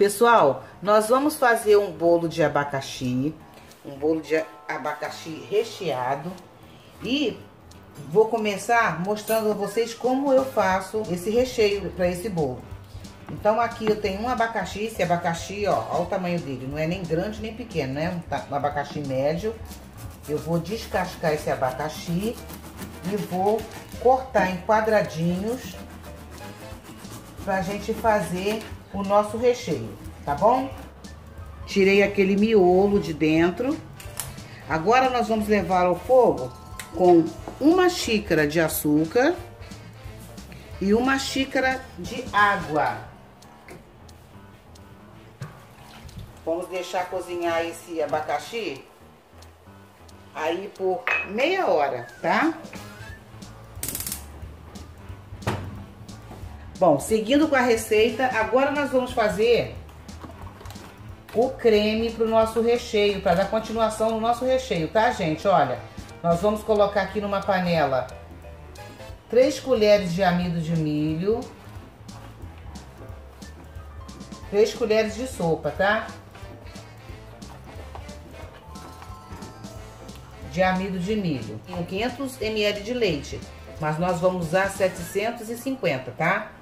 Pessoal, nós vamos fazer um bolo de abacaxi, um bolo de abacaxi recheado e vou começar mostrando a vocês como eu faço esse recheio para esse bolo. Então aqui eu tenho um abacaxi, esse abacaxi, ó, olha o tamanho dele, não é nem grande nem pequeno, né? Um abacaxi médio. Eu vou descascar esse abacaxi e vou cortar em quadradinhos pra gente fazer o nosso recheio, tá bom? Tirei aquele miolo de dentro. Agora nós vamos levar ao fogo com uma xícara de açúcar e uma xícara de água. Vamos deixar cozinhar esse abacaxi aí por meia hora, tá? Bom, seguindo com a receita, agora nós vamos fazer o creme para o nosso recheio, para dar continuação no nosso recheio, tá, gente? Olha, nós vamos colocar aqui numa panela 3 colheres de amido de milho, 3 colheres de sopa, tá? de amido de milho, com 500 ml de leite, mas nós vamos usar 750, tá?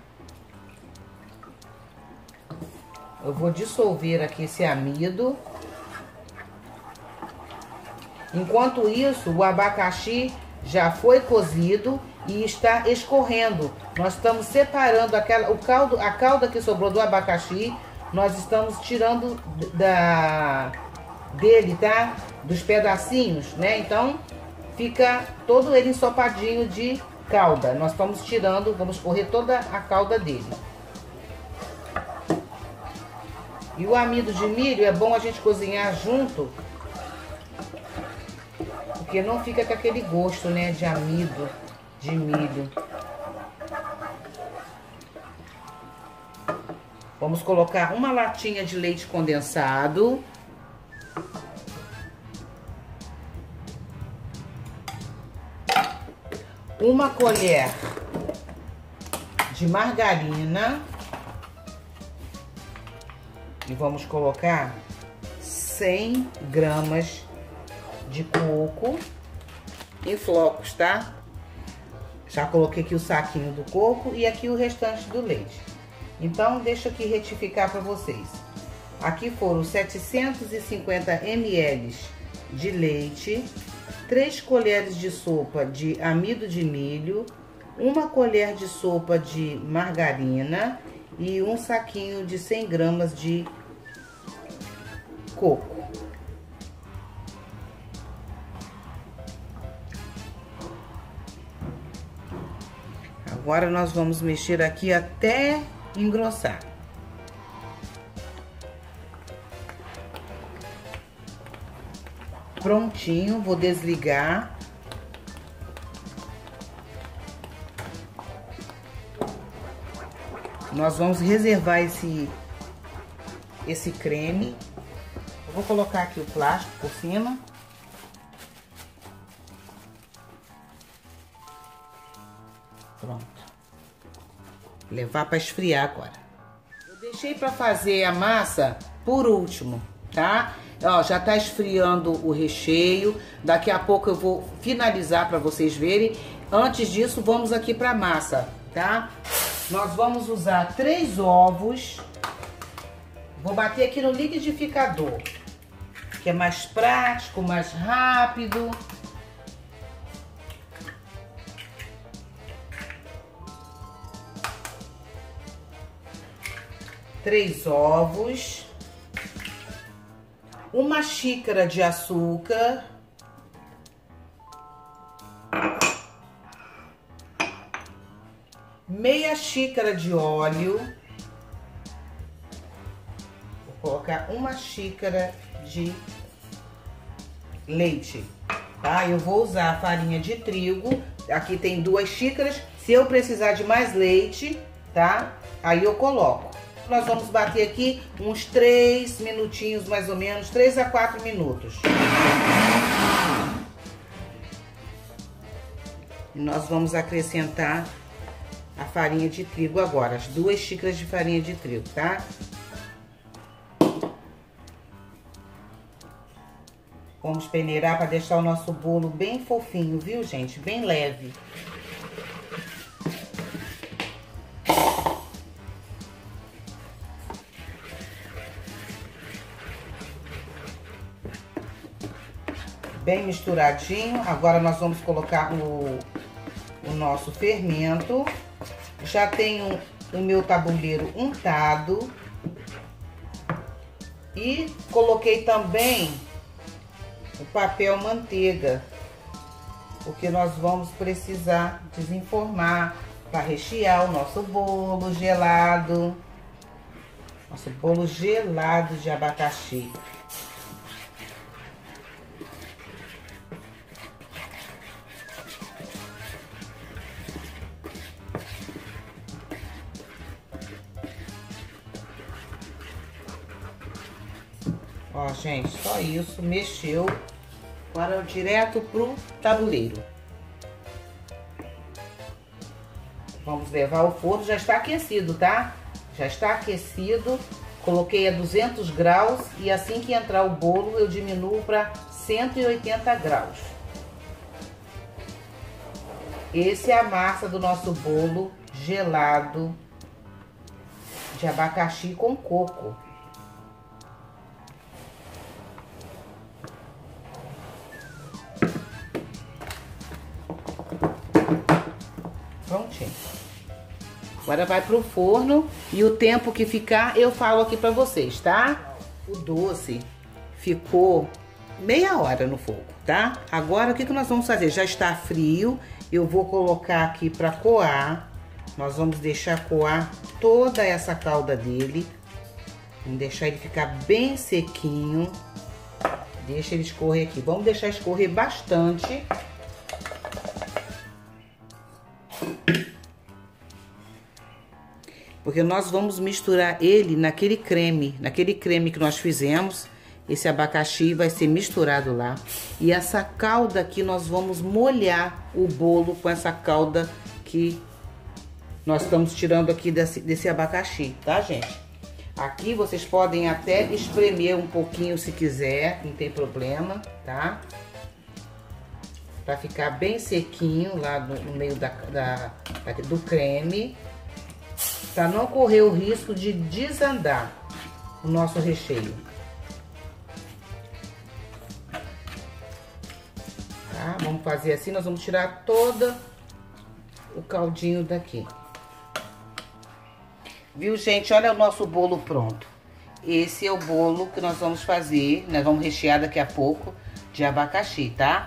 Eu vou dissolver aqui esse amido. Enquanto isso, o abacaxi já foi cozido e está escorrendo. Nós estamos separando aquela, o caldo, a calda que sobrou do abacaxi, nós estamos tirando da dele, tá? Dos pedacinhos, né? Então, fica todo ele ensopadinho de calda. Nós estamos tirando, vamos correr toda a calda dele. E o amido de milho é bom a gente cozinhar junto, porque não fica com aquele gosto, né, de amido de milho. Vamos colocar uma latinha de leite condensado. uma colher de margarina e vamos colocar 100 gramas de coco em flocos, tá? Já coloquei aqui o saquinho do coco e aqui o restante do leite. Então, deixa aqui retificar para vocês. Aqui foram 750 ml de leite, 3 colheres de sopa de amido de milho, uma colher de sopa de margarina e um saquinho de 100 gramas de coco. Agora nós vamos mexer aqui até engrossar. prontinho, vou desligar. Nós vamos reservar esse, esse creme. Eu vou colocar aqui o plástico por cima. Pronto. Levar para esfriar agora. Eu deixei para fazer a massa por último, tá? Ó, já tá esfriando o recheio. Daqui a pouco eu vou finalizar para vocês verem. Antes disso, vamos aqui para massa, tá? Nós vamos usar três ovos. Vou bater aqui no liquidificador, que é mais prático, mais rápido. Três ovos. Uma xícara de açúcar, meia xícara de óleo, vou colocar uma xícara de leite, tá? Eu vou usar farinha de trigo, aqui tem duas xícaras, se eu precisar de mais leite, tá? Aí eu coloco nós vamos bater aqui uns 3 minutinhos, mais ou menos, 3 a 4 minutos. E nós vamos acrescentar a farinha de trigo agora, as duas xícaras de farinha de trigo, tá? Vamos peneirar para deixar o nosso bolo bem fofinho, viu, gente? Bem leve. Bem misturadinho. Agora nós vamos colocar o, o nosso fermento. Já tenho o meu tabuleiro untado. E coloquei também o papel manteiga, porque nós vamos precisar desenformar para rechear o nosso bolo gelado. Nosso bolo gelado de abacaxi. Gente, só isso, mexeu para direto pro tabuleiro. Vamos levar ao forno, já está aquecido, tá? Já está aquecido, coloquei a 200 graus e assim que entrar o bolo eu diminuo para 180 graus. Esse é a massa do nosso bolo gelado de abacaxi com coco. Agora vai pro forno e o tempo que ficar eu falo aqui pra vocês, tá? O doce ficou meia hora no fogo, tá? Agora o que, que nós vamos fazer? Já está frio, eu vou colocar aqui pra coar. Nós vamos deixar coar toda essa calda dele. Vamos deixar ele ficar bem sequinho. Deixa ele escorrer aqui. Vamos deixar escorrer bastante Porque nós vamos misturar ele naquele creme, naquele creme que nós fizemos. Esse abacaxi vai ser misturado lá. E essa calda aqui, nós vamos molhar o bolo com essa calda que nós estamos tirando aqui desse, desse abacaxi, tá, gente? Aqui vocês podem até espremer um pouquinho se quiser, não tem problema, tá? Pra ficar bem sequinho lá no, no meio da, da, do creme para não correr o risco de desandar o nosso recheio. Tá? Vamos fazer assim, nós vamos tirar todo o caldinho daqui. Viu, gente? Olha o nosso bolo pronto. Esse é o bolo que nós vamos fazer, nós vamos rechear daqui a pouco de abacaxi, tá?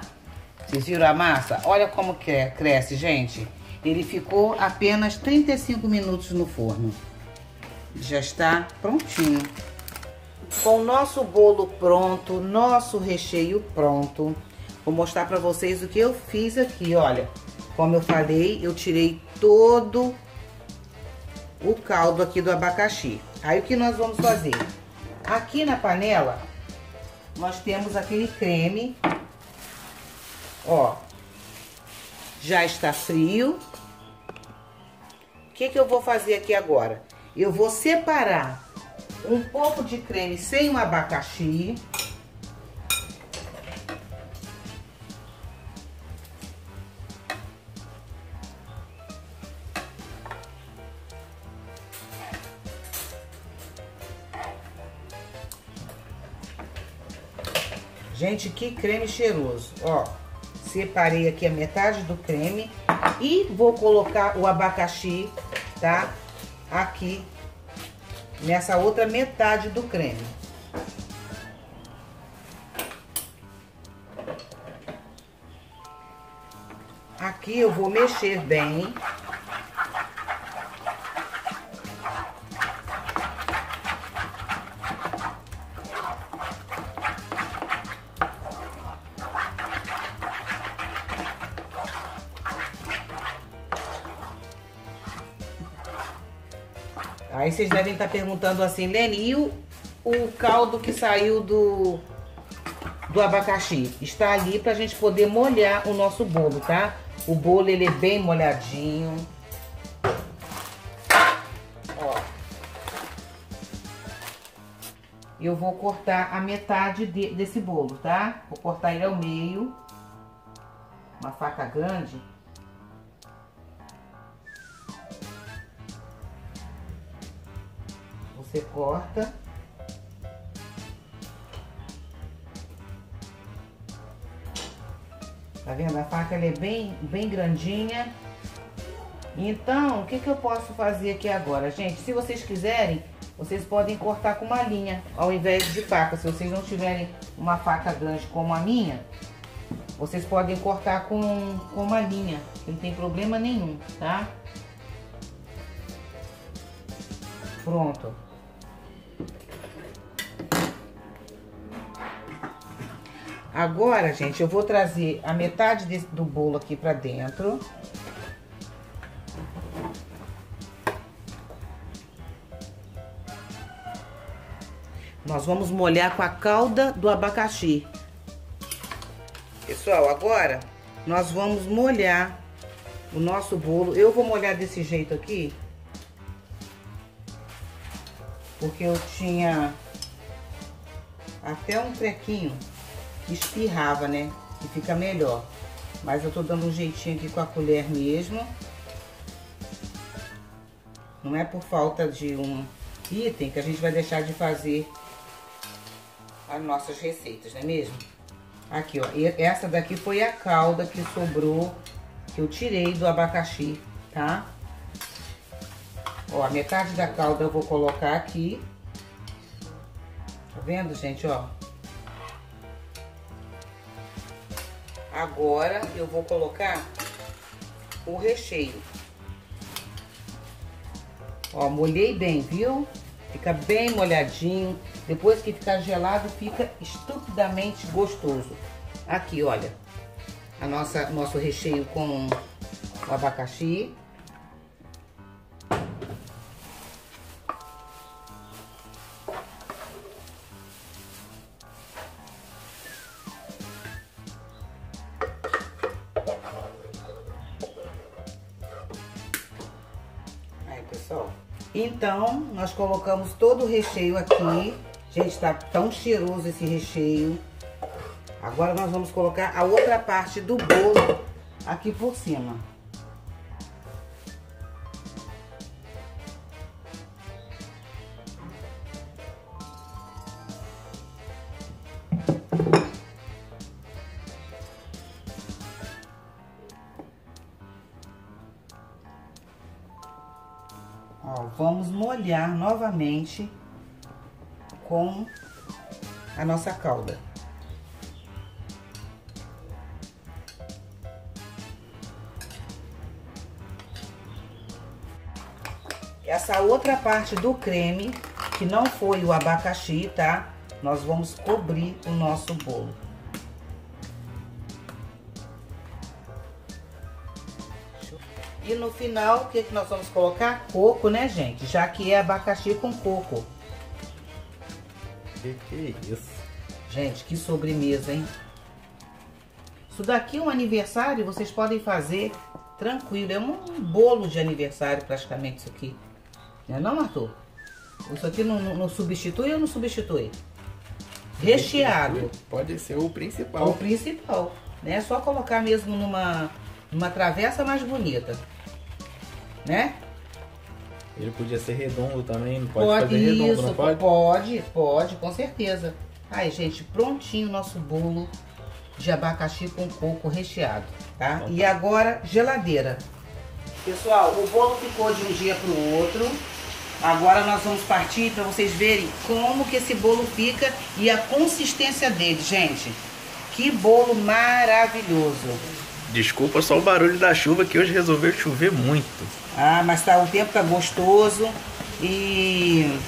Vocês viram a massa? Olha como que é, cresce, gente. Ele ficou apenas 35 minutos no forno. Já está prontinho. Com o nosso bolo pronto, nosso recheio pronto, vou mostrar para vocês o que eu fiz aqui, olha. Como eu falei, eu tirei todo o caldo aqui do abacaxi. Aí o que nós vamos fazer? Aqui na panela, nós temos aquele creme, ó, já está frio, que, que eu vou fazer aqui agora? Eu vou separar um pouco de creme sem o abacaxi. Gente, que creme cheiroso. Ó, separei aqui a metade do creme e vou colocar o abacaxi tá? Aqui, nessa outra metade do creme. Aqui eu vou mexer bem. Aí vocês devem estar perguntando assim, Lene, e o, o caldo que saiu do, do abacaxi? Está ali para a gente poder molhar o nosso bolo, tá? O bolo, ele é bem molhadinho. Ó. eu vou cortar a metade de, desse bolo, tá? Vou cortar ele ao meio. Uma faca grande. Você corta. Tá vendo? A faca é bem, bem grandinha. Então, o que, que eu posso fazer aqui agora? Gente, se vocês quiserem, vocês podem cortar com uma linha, ao invés de faca. Se vocês não tiverem uma faca grande como a minha, vocês podem cortar com, com uma linha. Não tem problema nenhum, tá? Pronto. Agora, gente, eu vou trazer a metade desse, do bolo aqui pra dentro. Nós vamos molhar com a calda do abacaxi. Pessoal, agora nós vamos molhar o nosso bolo. Eu vou molhar desse jeito aqui. Porque eu tinha até um trequinho espirrava, né? E fica melhor. Mas eu tô dando um jeitinho aqui com a colher mesmo. Não é por falta de um item que a gente vai deixar de fazer as nossas receitas, não é mesmo? Aqui, ó. Essa daqui foi a calda que sobrou, que eu tirei do abacaxi, tá? Ó, a metade da calda eu vou colocar aqui. Tá vendo, gente, ó? Agora eu vou colocar o recheio. Ó, molhei bem, viu? Fica bem molhadinho. Depois que ficar gelado, fica estupidamente gostoso. Aqui, olha, a nossa nosso recheio com o abacaxi. Nós colocamos todo o recheio aqui. Gente, tá tão cheiroso esse recheio. Agora nós vamos colocar a outra parte do bolo aqui por cima. Molhar novamente com a nossa calda. Essa outra parte do creme, que não foi o abacaxi, tá? Nós vamos cobrir o nosso bolo. E no final, o que, que nós vamos colocar? Coco, né, gente? Já que é abacaxi com coco. Que que é isso? Gente, que sobremesa, hein? Isso daqui é um aniversário, vocês podem fazer tranquilo. É um bolo de aniversário, praticamente, isso aqui. Não é não, Arthur? Isso aqui não, não- não substitui ou não substitui? Recheado. Pode ser o É o principal. principal, né? É só colocar mesmo numa, numa travessa mais bonita, né? Ele podia ser redondo também, não pode, fazer redondo, isso, não pode? pode, pode, com certeza. Aí, gente, prontinho o nosso bolo de abacaxi com coco recheado, tá? Então E agora, geladeira. Pessoal, o bolo ficou de um dia pro outro. Agora nós vamos partir para vocês verem como que esse bolo fica e a consistência dele, gente. Que bolo maravilhoso. Desculpa só o barulho da chuva que hoje resolveu chover muito. Ah, mas tá, o tempo tá gostoso e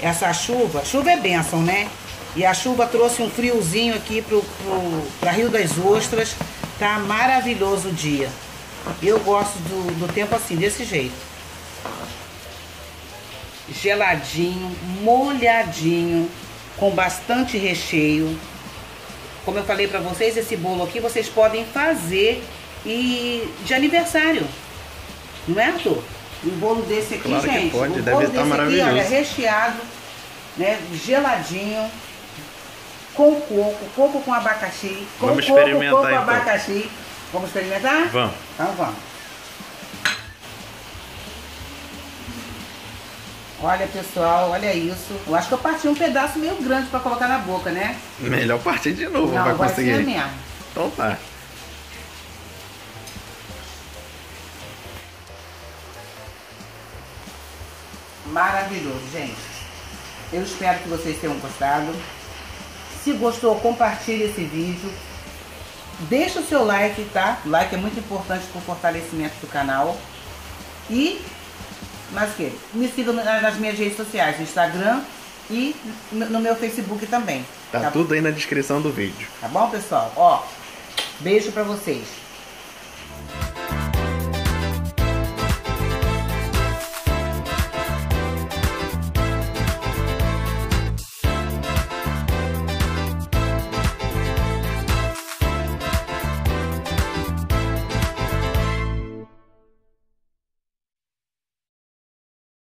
essa chuva, chuva é bênção, né? E a chuva trouxe um friozinho aqui pro, pro, pra Rio das Ostras. Tá maravilhoso o dia. Eu gosto do, do tempo assim, desse jeito. Geladinho, molhadinho, com bastante recheio. Como eu falei pra vocês, esse bolo aqui vocês podem fazer e de aniversário. Não é, Arthur? Um bolo desse aqui, Claro que gente. pode, um deve bolo estar desse maravilhoso. Aqui, olha, recheado né? Geladinho, com coco, coco com abacaxi, com Vamos coco, experimentar, coco, então. abacaxi. Vamos experimentar? Vamos. Então vamos. Olha, pessoal, olha isso. Eu acho que eu parti um pedaço meio grande pra colocar na boca, né? Melhor partir de novo, Não, vai é conseguir. mesmo. Então tá. Maravilhoso, gente. Eu espero que vocês tenham gostado. Se gostou, compartilhe esse vídeo. Deixa o seu like, tá? O like é muito importante para o fortalecimento do canal. E, mais o que? Me siga na- nas minhas redes sociais, no Instagram e no meu Facebook também. Tá tudo aí na descrição do vídeo. Tá bom, pessoal? Ó, beijo pra vocês.